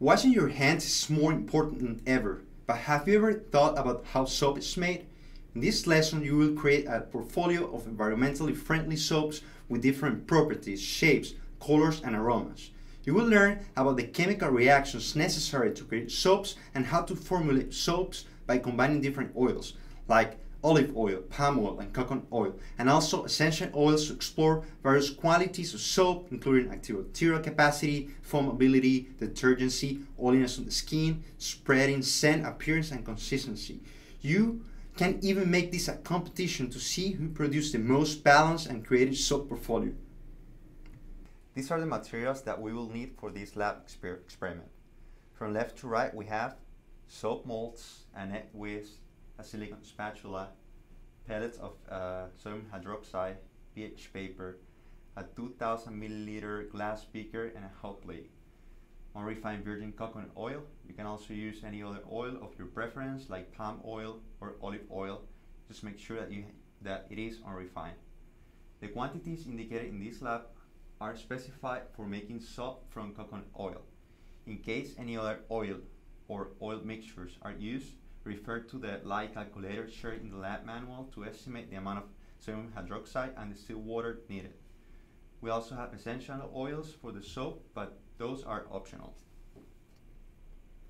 Washing your hands is more important than ever, but have you ever thought about how soap is made? In this lesson, you will create a portfolio of environmentally friendly soaps with different properties, shapes, colors, and aromas. You will learn about the chemical reactions necessary to create soaps and how to formulate soaps by combining different oils, like olive oil, palm oil, and coconut oil, and also essential oils to explore various qualities of soap, including antibacterial capacity, foamability, detergency, oiliness on the skin, spreading, scent, appearance, and consistency. You can even make this a competition to see who produced the most balanced and creative soap portfolio. These are the materials that we will need for this lab exper experiment. From left to right, we have soap molds, a net a silicon spatula, pellets of uh, sodium hydroxide, pH paper, a 2000 milliliter glass beaker, and a hot plate. Unrefined virgin coconut oil. You can also use any other oil of your preference, like palm oil or olive oil. Just make sure that you that it is unrefined. The quantities indicated in this lab are specified for making soap from coconut oil. In case any other oil or oil mixtures are used, refer to the lye calculator shared in the lab manual to estimate the amount of sodium hydroxide and distilled water needed. We also have essential oils for the soap, but those are optional.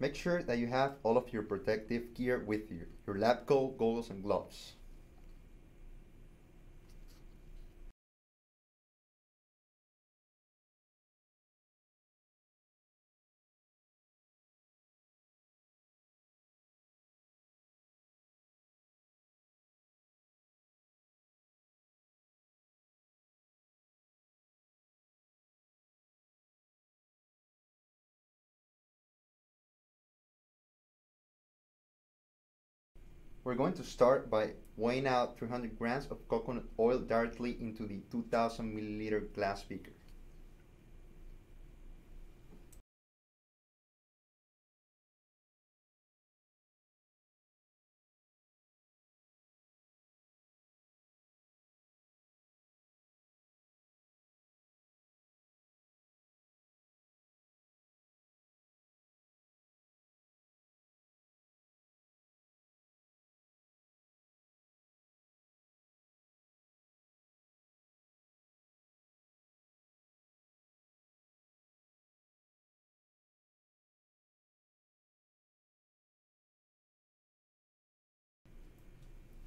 Make sure that you have all of your protective gear with you, your lab coat, goggles, and gloves. We're going to start by weighing out 300 grams of coconut oil directly into the 2000 milliliter glass beaker.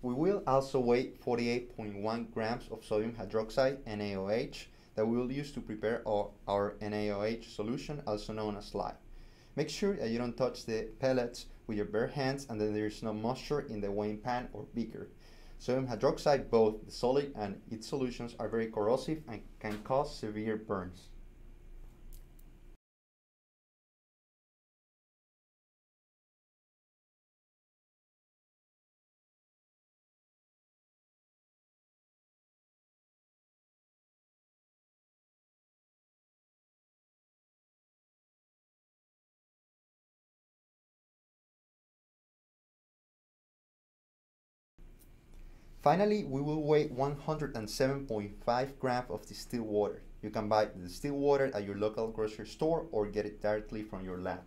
We will also weigh 48.1 grams of sodium hydroxide NaOH that we will use to prepare our, our NaOH solution, also known as lye. Make sure that you don't touch the pellets with your bare hands and that there is no moisture in the weighing pan or beaker. Sodium hydroxide, both the solid and its solutions, are very corrosive and can cause severe burns. Finally, we will weigh 107.5 grams of distilled water. You can buy the distilled water at your local grocery store or get it directly from your lab.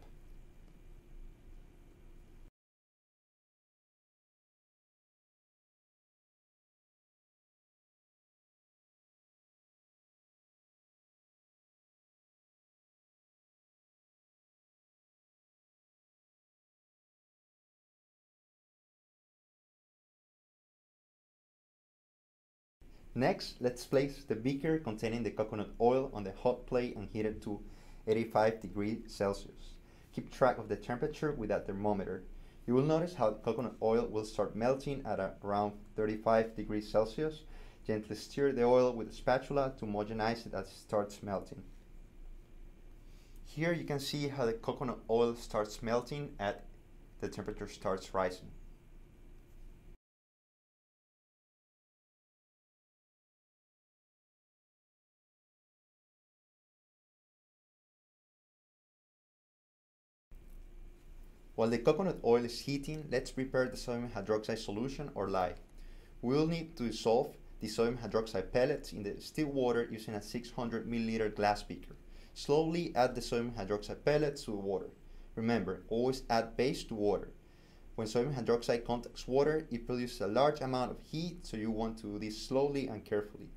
Next, let's place the beaker containing the coconut oil on the hot plate and heat it to 85 degrees Celsius. Keep track of the temperature with a thermometer. You will notice how coconut oil will start melting at around 35 degrees Celsius. Gently stir the oil with a spatula to homogenize it as it starts melting. Here you can see how the coconut oil starts melting at the temperature starts rising. While the coconut oil is heating, let's prepare the sodium hydroxide solution or lye. We will need to dissolve the sodium hydroxide pellets in the still water using a 600 milliliter glass beaker. Slowly add the sodium hydroxide pellets to the water. Remember, always add base to water. When sodium hydroxide contacts water, it produces a large amount of heat, so you want to do this slowly and carefully.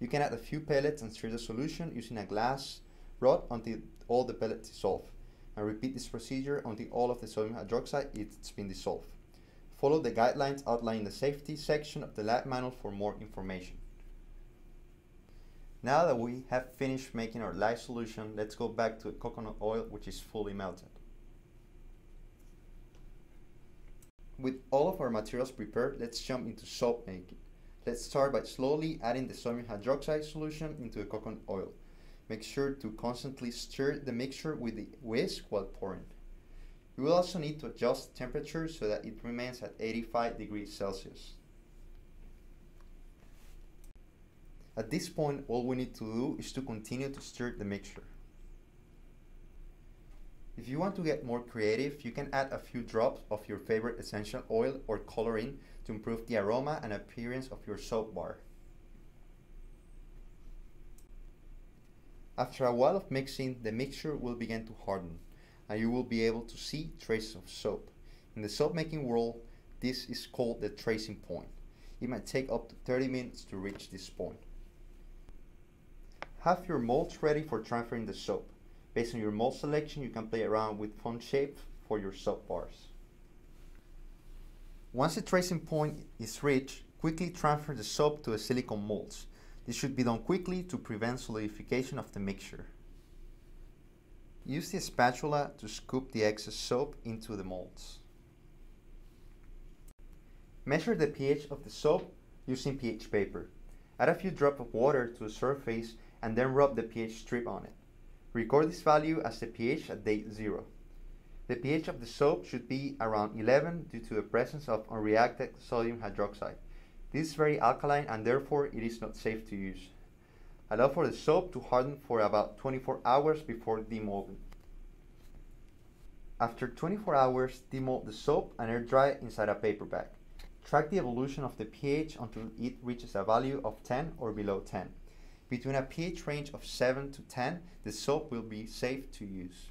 You can add a few pellets and stir the solution using a glass rod until all the pellets dissolve. And repeat this procedure until all of the sodium hydroxide is been dissolved. Follow the guidelines outlined in the safety section of the lab manual for more information. Now that we have finished making our lye solution, let's go back to coconut oil which is fully melted. With all of our materials prepared, let's jump into soap making. Let's start by slowly adding the sodium hydroxide solution into the coconut oil. Make sure to constantly stir the mixture with the whisk while pouring. You will also need to adjust temperature so that it remains at 85 degrees Celsius. At this point, all we need to do is to continue to stir the mixture. If you want to get more creative, you can add a few drops of your favorite essential oil or coloring to improve the aroma and appearance of your soap bar. After a while of mixing, the mixture will begin to harden and you will be able to see traces of soap. In the soap making world, this is called the tracing point. It might take up to 30 minutes to reach this point. Have your molds ready for transferring the soap. Based on your mold selection, you can play around with font shapes for your soap bars. Once the tracing point is reached, quickly transfer the soap to the silicone molds. This should be done quickly to prevent solidification of the mixture. Use the spatula to scoop the excess soap into the molds. Measure the pH of the soap using pH paper. Add a few drops of water to the surface and then rub the pH strip on it. Record this value as the pH at day 0. The pH of the soap should be around 11 due to the presence of unreacted sodium hydroxide. This is very alkaline and therefore it is not safe to use. Allow for the soap to harden for about 24 hours before demolding. After 24 hours, demold the soap and air dry inside a paper bag. Track the evolution of the pH until it reaches a value of 10 or below 10. Between a pH range of 7 to 10, the soap will be safe to use.